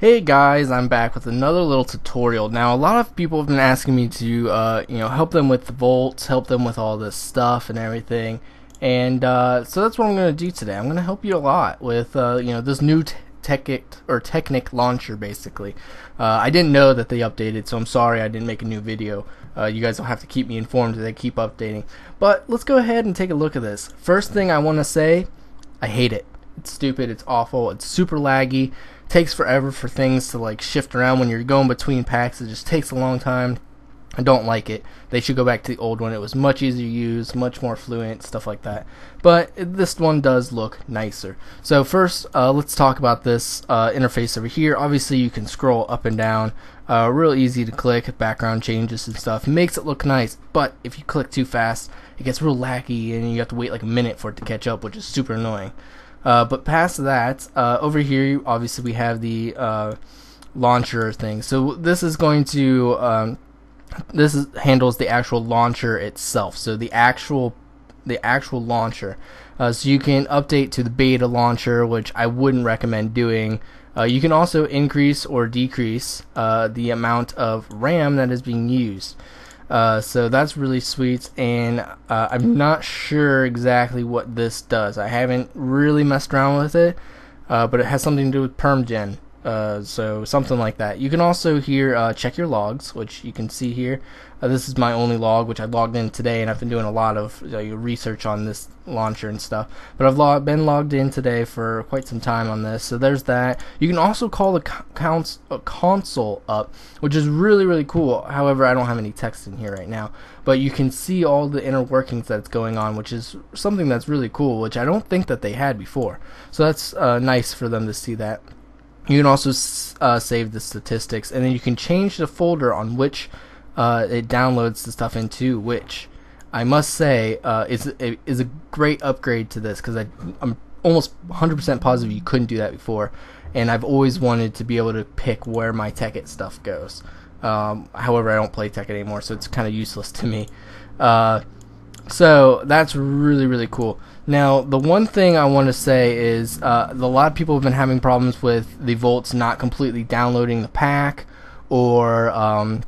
Hey guys, I'm back with another little tutorial. Now, a lot of people have been asking me to, uh, you know, help them with the Voltz, help them with all this stuff and everything, and uh, so that's what I'm going to do today. I'm going to help you a lot with, uh, you know, this new Technic or Technic launcher, basically. Uh, I didn't know that they updated, so I'm sorry I didn't make a new video. Uh, you guys will have to keep me informed as they keep updating. But let's go ahead and take a look at this. First thing I want to say, I hate it. It's stupid. It's awful. It's super laggy takes forever for things to like shift around when you're going between packs. It just takes a long time. I don't like it. They should go back to the old one. It was much easier to use, much more fluent, stuff like that. But this one does look nicer. So first, uh, let's talk about this uh, interface over here. Obviously, you can scroll up and down. Uh, real easy to click, background changes and stuff. Makes it look nice, but if you click too fast, it gets real laggy and you have to wait like a minute for it to catch up, which is super annoying. Uh, but past that, uh, over here, obviously we have the uh, launcher thing. So this is going to um, this is, handles the actual launcher itself. So the actual the actual launcher. Uh, so you can update to the beta launcher, which I wouldn't recommend doing. Uh, you can also increase or decrease the amount of RAM that is being used. Uh, so that's really sweet, and uh, I'm not sure exactly what this does. I haven't really messed around with it, uh, but it has something to do with permgen. Uh, so something like that. You can also here uh, check your logs, which you can see here. Uh, this is my only log, which I logged in today, and I've been doing a lot of research on this launcher and stuff. But I've been logged in today for quite some time on this, so there's that. You can also call the cons uh, console up, which is really really cool. However, I don't have any text in here right now, but you can see all the inner workings that's going on, which is something that's really cool, which I don't think that they had before. So that's uh, nice for them to see that. You can also uh, save the statistics, and then you can change the folder on which uh, it downloads the stuff into. Which I must say uh, is is a great upgrade to this because I'm almost 100% positive you couldn't do that before, and I've always wanted to be able to pick where my Tekkit stuff goes. Um, however, I don't play Tekkit anymore, so it's kind of useless to me. Uh, so that's really really cool. Now, the one thing I want to say is uh, a lot of people have been having problems with the Voltz not completely downloading the pack, or um,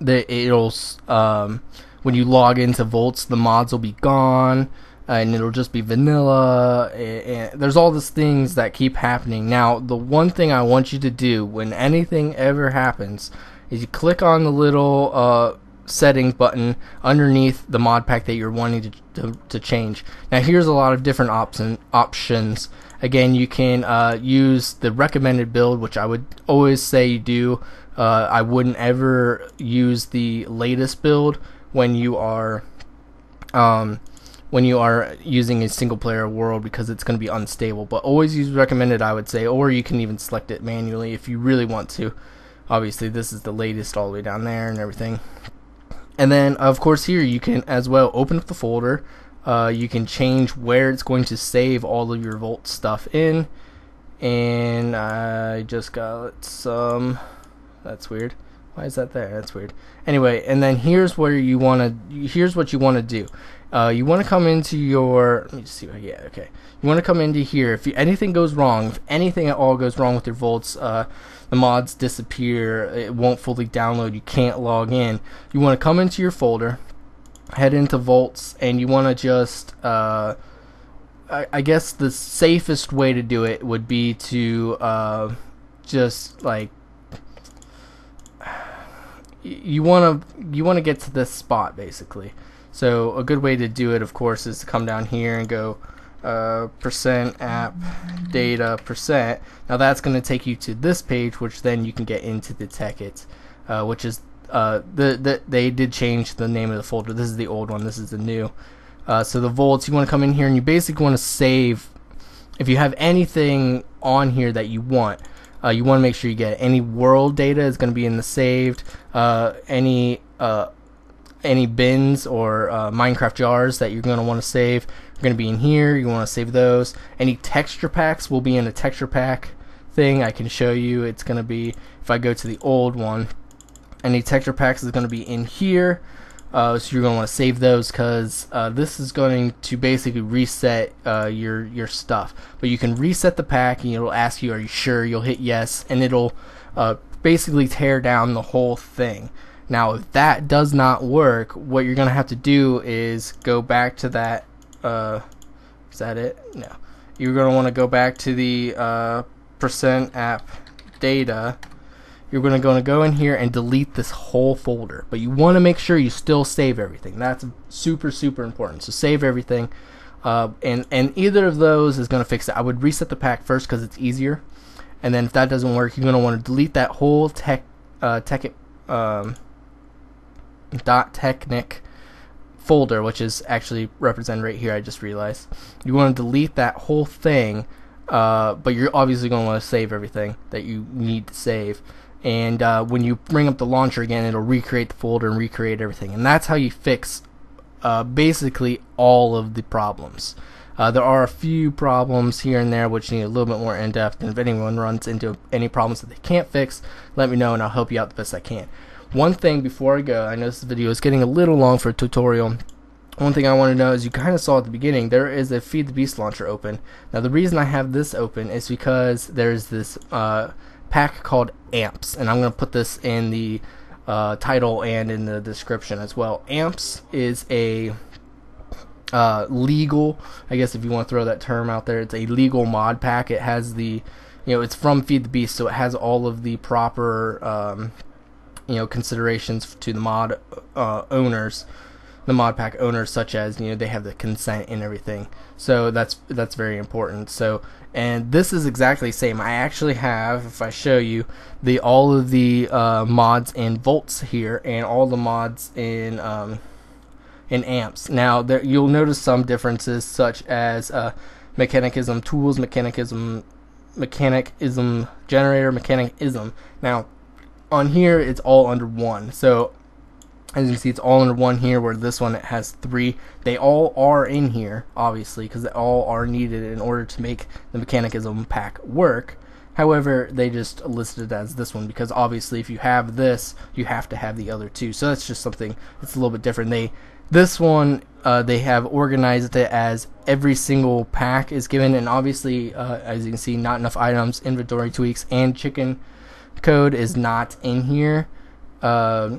the it'll um, when you log into Voltz, the mods will be gone. and it'll just be vanilla. And there's all these things that keep happening. Now, the one thing I want you to do when anything ever happens is you click on the little uh, settings button underneath the mod pack that you're wanting to, to, to change. Now here's a lot of different option, options. Again, you can uh, use the recommended build, which I would always say you do. Uh, I wouldn't ever use the latest build when you are um, when you are using a single player world because it's going to be unstable. But always use recommended, I would say, or you can even select it manually if you really want to. Obviously, this is the latest all the way down there and everything. And then, of course, here you can as well open up the folder. Uh, you can change where it's going to save all of your Volt stuff in. And I just got some. That's weird. Why is that there? That's weird. Anyway, and then here's where you want to. Here's what you want to do. Uh, you want to come into your. Let me see. What, Yeah, okay. You want to come into here. If you, anything goes wrong, if anything at all goes wrong with your Voltz, uh, the mods disappear. It won't fully download. You can't log in. You want to come into your folder, head into Voltz, and you want to just. Uh, I, I, guess the safest way to do it would be to uh, just like you want to you want to get to this spot basically. So a good way to do it, of course, is to come down here and go uh, percent app data percent. Now that's going to take you to this page, which then you can get into the Tekkit, uh, which is uh, the, the they did change the name of the folder. This is the old one. This is the new. Uh, so the Voltz, you want to come in here and you basically want to save. If you have anything on here that you want, uh, you want to make sure you get any world data is going to be in the saved. Uh, any uh, any bins or uh, Minecraft jars that you're going to want to save are going to be in here. You want to save those. Any texture packs will be in a texture pack thing. I can show you. It's going to be, if I go to the old one, any texture packs is going to be in here. Uh, so you're going to want to save those because uh, this is going to basically reset uh, your your stuff. But you can reset the pack and it'll ask you, "Are you sure?" You'll hit yes, and it'll uh, basically tear down the whole thing. Now, if that does not work, what you're going to have to do is go back to that. Uh, is that it? No. You're going to want to go back to the uh, percent app data you're going to go to go in here and delete this whole folder. But you want to make sure you still save everything. That's super super important. So save everything, uh, and and either of those is going to fix it. I would reset the pack first because it's easier, and then if that doesn't work, you're going to want to delete that whole tech uh, tech um, dot technic folder, which is actually represented right here. I just realized you want to delete that whole thing. Uh, but you're obviously going to want to save everything that you need to save and uh, when you bring up the launcher again it'll recreate the folder and recreate everything. And that's how you fix uh, basically all of the problems. Uh, there are a few problems here and there which need a little bit more in-depth. And if anyone runs into any problems that they can't fix let me know and I'll help you out the best I can. One thing before I go I know this video is getting a little long for a tutorial. One thing I want to know is you kind of saw at the beginning there is a feed the beast launcher open. Now the reason I have this open is because there's this uh, pack called Ampz, and I'm going to put this in the uh, title and in the description as well. Ampz is a uh, legal, I guess if you want to throw that term out there, it's a legal mod pack. It has the, you know, it's from Feed the Beast, so it has all of the proper, um, you know, considerations to the mod uh, owners the mod pack owners such as you know they have the consent and everything. So that's that's very important. So and this is exactly the same. I actually have if I show you the all of the uh, mods in Voltz here and all the mods in um, in Ampz. Now there you'll notice some differences such as uh, Mekanism tools Mekanism Mekanism generator Mekanism. Now on here it's all under one. So as you see it's all under one here where this one has three. They all are in here obviously because they all are needed in order to make the Mekanism pack work. However they just listed as this one because obviously if you have this you have to have the other two. So that's just something that's a little bit different. They this one uh, they have organized it as every single pack is given and obviously uh, as you can see not enough items inventory tweaks and chicken code is not in here. Uh,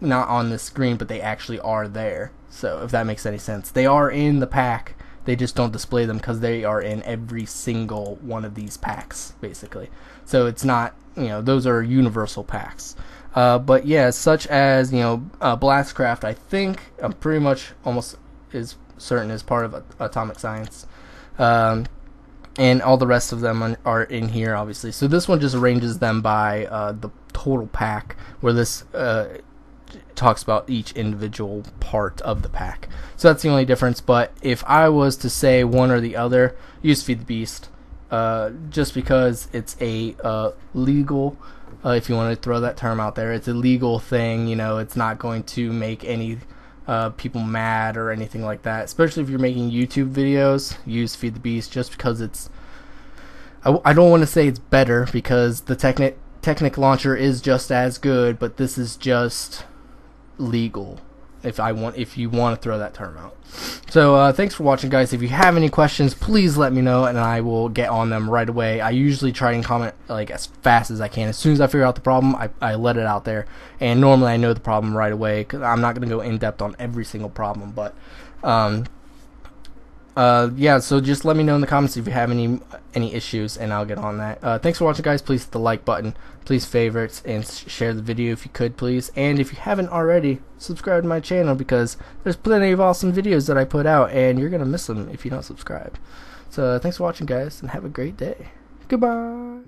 not on the screen, but they actually are there. So if that makes any sense, they are in the pack. They just don't display them because they are in every single one of these packs, basically. So it's not, you know, those are universal packs. Uh, but yeah, such as you know, uh, Blastcraft, I think I'm pretty much almost is certain as part of Atomic Science. Um, and all the rest of them are in here, obviously. So this one just arranges them by uh, the total pack, where this uh, talks about each individual part of the pack. So that's the only difference. But if I was to say one or the other, use Feed the Beast. Uh, just because it's a uh, legal, uh, if you want to throw that term out there, it's a legal thing. You know, it's not going to make any uh, people mad or anything like that. Especially if you're making YouTube videos, use Feed the Beast just because it's. I, I don't want to say it's better because the Technic Technic launcher is just as good, but this is just legal if I want if you want to throw that term out. So uh, thanks for watching, guys. If you have any questions, please let me know, and I will get on them right away. I usually try and comment like as fast as I can. As soon as I figure out the problem, I, I let it out there, and normally I know the problem right away because I'm not going to go in depth on every single problem, but. Um, uh, yeah, so just let me know in the comments if you have any any issues, and I'll get on that. Uh, thanks for watching, guys. Please hit the like button. Please favorites and share the video if you could, please. And if you haven't already, subscribe to my channel because there's plenty of awesome videos that I put out, and you're gonna miss them if you don't subscribe. So thanks for watching, guys, and have a great day. Goodbye.